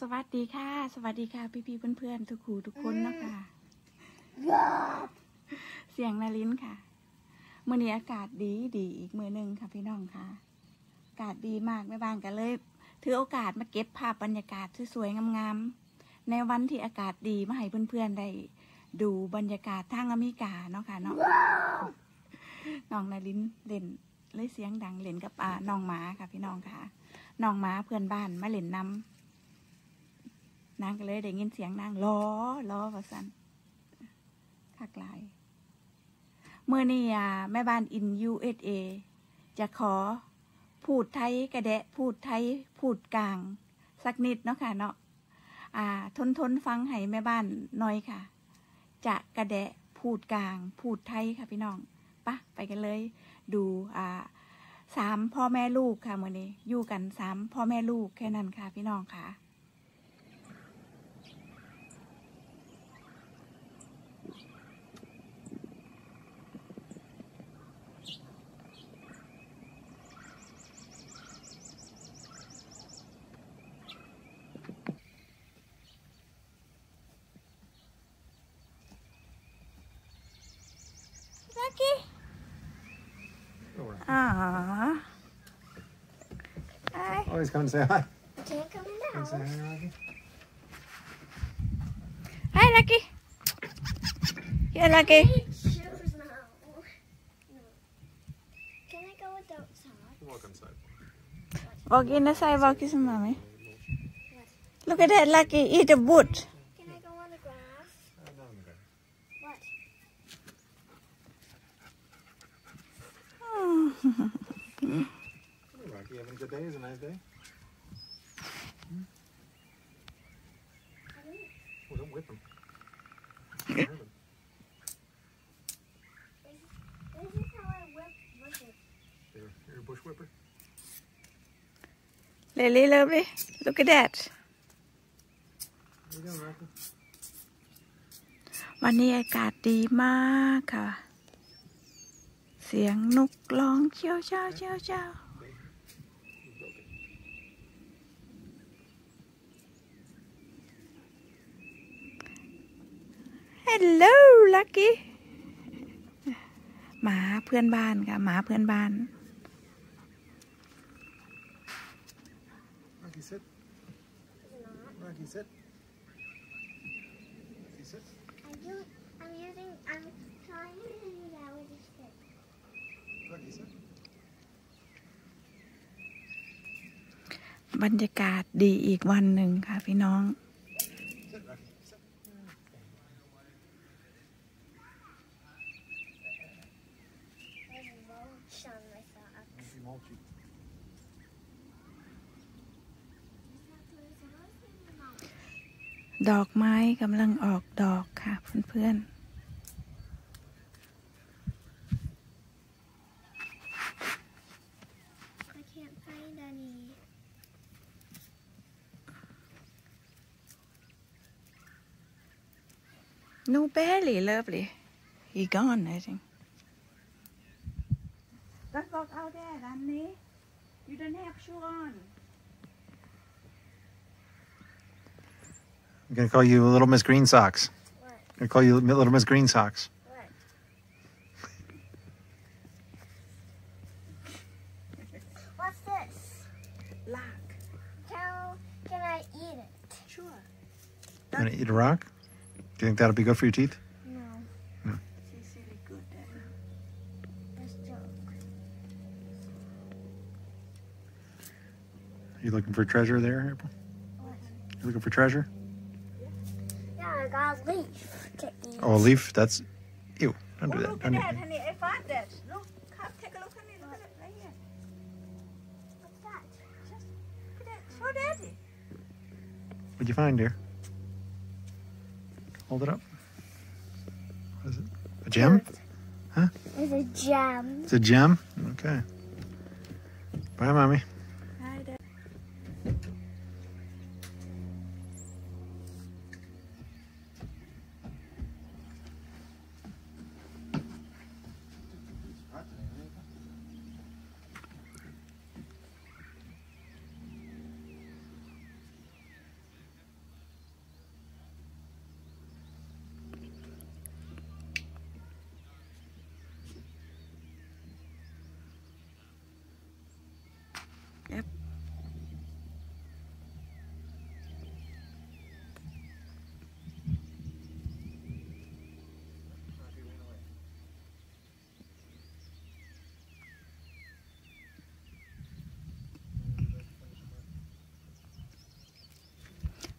สวัสดีค่ะ สวัสดีค่ะ พี่ๆเพื่อนๆทุกครูทุกคนเนาะคะเสียงนาลินค่ะเมื่อนี้อากาศดีดีอีกมือหนึ่งค่ะพี่น้องค่ะ อากาศดีมากไม่บานกันเลย ถือโอกาสมาเก็บภาพบรรยากาศสวยๆงามๆในวันที่อากาศดีมาให้เพื่อนๆได้ดูบรรยากาศทางอเมริกาเนาะค่ะเนาะน้องนาลินเล่นเลยเสียงดังเล่นกับอาน้องหมาค่ะพี่น้องค่ะน้องหมาเพื่อนบ้านมาเล่นน้ำ นางก็เลยได้ยินเสียงนางล้อล้อว่าสันคักหลายเมื่อนี้อ่แม่บ้านอิน USA จะขอพูดไทยกระแดะ พูดไทยพูดกลาง สักนิดเนาะค่ะเนาะอ่า ทนทนฟังให้แม่บ้านหน้อยค่ะ จะกระแดะพูดกลาง พูดไทยค่ะพี่น้องปะไปกันเลย ดูอ่าสามพ่อแม่ลูกค่ะมื่อนี้อยู่กันสามพ่อแม่ลูกแค่นั้นค่ะ พี่น้องค่ะ Hi. Oh, he's coming to say hi. Can't come in Come say hi, Rocky. Hi, Lucky. Yeah, Lucky. Shoes now. No. Can I go outside? Walk inside. Walk in the sidewalk, is mommy. Look at that, Lucky. Eat a wood. Can I go on the grass? Uh, not in the garden. What? Hey, Rocky, having a good day? Is a nice day? Oh, don't whip him. Hurt him. This is how I whip bushes. You're, you're a bush whipper. Lily, lovely. Look at that. What are you doing, Rocky? วันนี้อากาศดีมากค่ะ เสียงนกร้องเชียวเช้าเชียวเช้า You Hello Lucky หมาเพื่อนบ้านค่ะหมาเพื่อนบ้าน Rocky, sit. Rocky, sit. Rocky, sit. I'm doing. I'm using. I'm trying to do that with a stick. Rocky, sit. บรรยากาศดีอีกวันหนึ่งค่ะพี่น้อง ดอกไม้กำลังออกดอกค่ะ เพื่อน I can't find any. ๆ No barely lovely he gone I think Don't walk out there Danny you I'm gonna call you Little Miss Green Socks. What? I'm gonna call you Little Miss Green Socks. What? What's this? Lock How can I eat it? sure You gonna eat a rock? Do you think that'll be good for your teeth? No, she's really good at it. that's joke. Are you looking for treasure there, April? What? You looking for treasure? Yeah, I got a leaf to eat. Oh, a leaf? That's ew. Don't Oh, do that. look at Don't do that, honey. I found that. Look, come take a look, honey. Look at it right here. What's that? Just look at that. Show daddy. What'd you find, dear? Hold it up. What is it? A gem? Huh? It's a gem. It's a gem? Okay. Bye, mommy. Hi, Dad.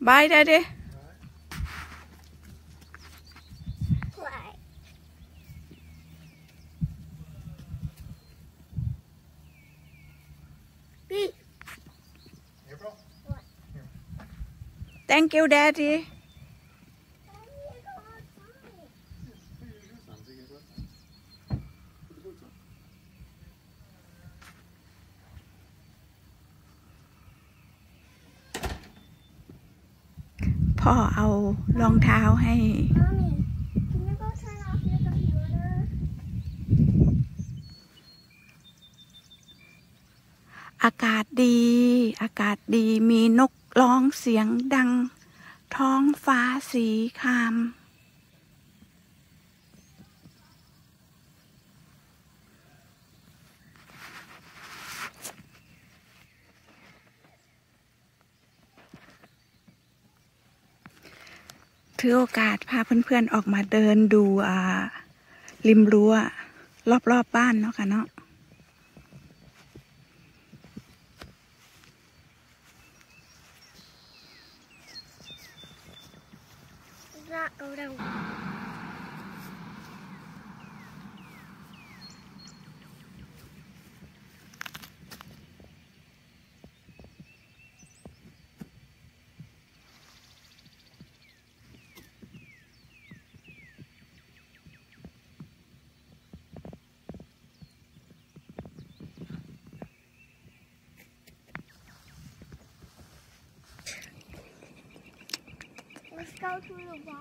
Bye, Daddy. Play. Beep. April? Thank you, Daddy. พ่อเอารองเท้าให้ อากาศดี อากาศดีมีนกร้องเสียงดัง ท้องฟ้าสีคราม ถือโอกาสพาเพื่อนๆออกมาเดินดูอ่าริมรั้วรอบๆบบ้านเนาะค่ะเนาะรักเรา 刚出的瓜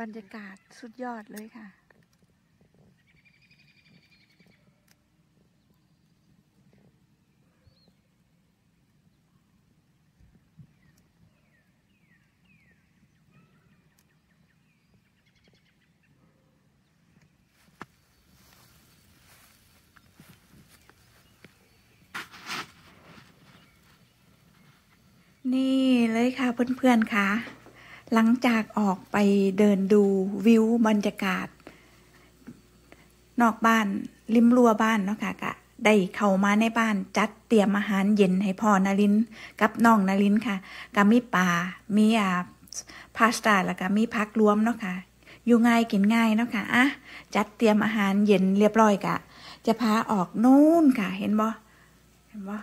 บรรยากาศสุดยอดเลยค่ะ นี่เลยค่ะเพื่อนๆค่ะ หลังจากออกไปเดินดูวิวบรรยากาศ นอกบ้านริมรั้วบ้านเนาะค่ะกะได้เข้ามาในบ้านจัดเตรียมอาหารเย็นให้พ่อนารินกับน้องนารินค่ะก็มีปลามีอ่าพาสต้าแล้วก็มีพักรวมเนาะค่ะ อยู่ง่ายกินง่ายเนาะค่ะอะจัดเตรียมอาหารเย็นเรียบร้อยกะ จะพาออกนู่นค่ะ เห็นบ่เห็นบ่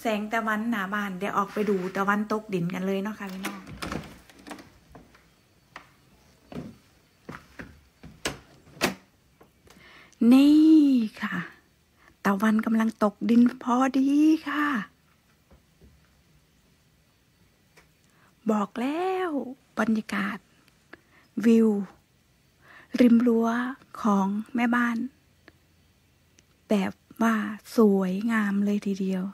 แสงตะวันหนาบ้านเดี๋ยวออกไปดูตะวันตกดินกันเลยเนาะค่ะพี่น้อง นี่ค่ะ ตะวันกำลังตกดินพอดีค่ะ บอกแล้วบรรยากาศ วิว ริมรั้วของแม่บ้าน แบบว่าสวยงามเลยทีเดียว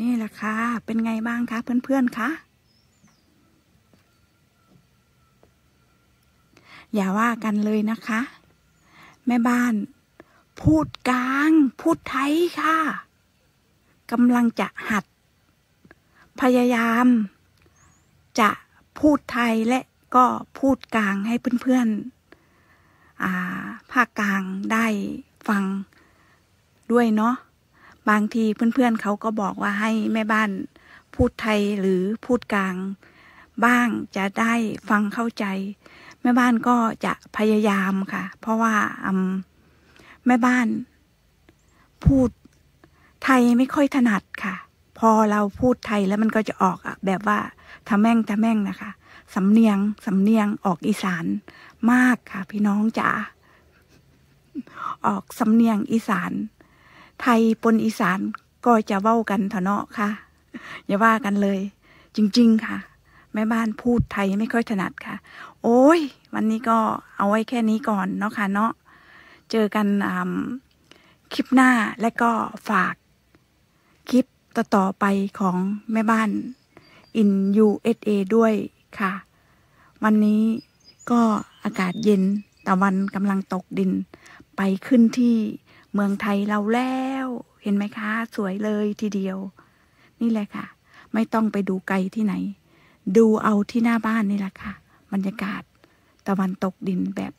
นี่แหละค่ะ เป็นไงบ้างคะเพื่อนๆคะ อย่าว่ากันเลยนะคะ แม่บ้าน พูดกลาง พูดไทยค่ะกำลังจะหัด พยายาม จะพูดไทยและก็พูดกลางให้เพื่อนๆอ่าภาคกลางได้ฟังด้วยเนาะบางทีเพื่อนๆเขาก็บอกว่าให้แม่บ้านพูดไทยหรือพูดกลาง บ้างจะได้ฟังเข้าใจ ม่บ้านก็จะพยายามค่ะ เพราะว่าแม่บ้านพูดไทยไม่ค่อยถนัดค่ะ พอเราพูดไทยแล้วมันก็จะออกอะแบบว่าทะแม่งทะแม่งนะคะสำเนียงสำเนียงออกอีสานมากค่ะ พี่น้องจ๋าออกสำเนียงอีสาน ไทยปนอีสานก็จะเว้ากันเถอะเนาะค่ะ อย่าว่ากันเลย จริง ๆ ค่ะ แม่บ้านพูดไทยไม่ค่อยถนัดค่ะ โอ้ย วันนี้ก็เอาไว้แค่นี้ก่อนเนาะค่ะเนาะเจอกันคลิปหน้าและก็ฝากคลิปต่อๆไปของแม่บ้าน in USA ด้วยค่ะ วันนี้ก็อากาศเย็นตะวันกำลังตกดิน ไปขึ้นที่เมืองไทยเราแล้ว เห็นไหมคะ สวยเลยทีเดียว นี่แหละค่ะ ไม่ต้องไปดูไกลที่ไหน ดูเอาที่หน้าบ้านนี่แหละค่ะ บรรยากาศ ตะวันตกดินแบบ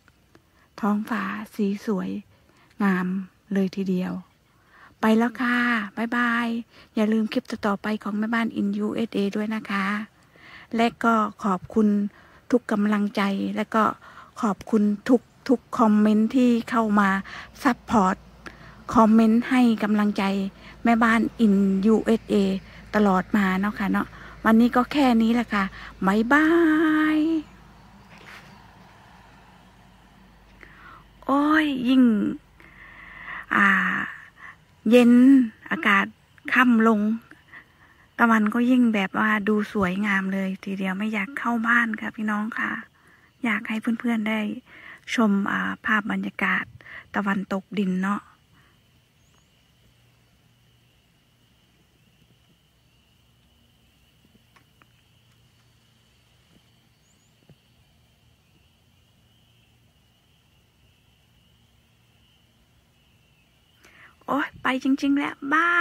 ท้องฟ้าสีสวย งามเลยทีเดียว ไปแล้วค่ะ บ๊ายบาย อย่าลืมคลิปต่อไปของแม่บ้าน in USA ด้วยนะคะ และก็ขอบคุณทุกกำลังใจและก็ขอบคุณทุกทุกคอมเมนต์ที่เข้ามา support คอมเมนต์ให้กำลังใจแม่บ้าน in USA ตลอดมาเนาะค่ะเนาะวันนี้ก็แค่นี้แหละค่ะบ๊ายบาย โอ้ ยิ่ง อ่า เย็นอากาศค่ำลง ตะวันก็ยิ่งแบบว่าดูสวยงามเลย ทีเดียวไม่อยากเข้าบ้านค่ะพี่น้องค่ะ อยากให้เพื่อนๆได้ชมภาพบรรยากาศตะวันตกดินเนาะ โอ้ยไปจริง ๆ แล้วบา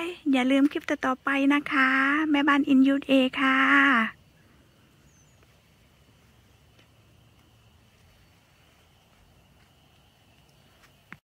ย อย่าลืมคลิปต่อๆไปนะคะ แม่บ้านอินยูเอค่ะ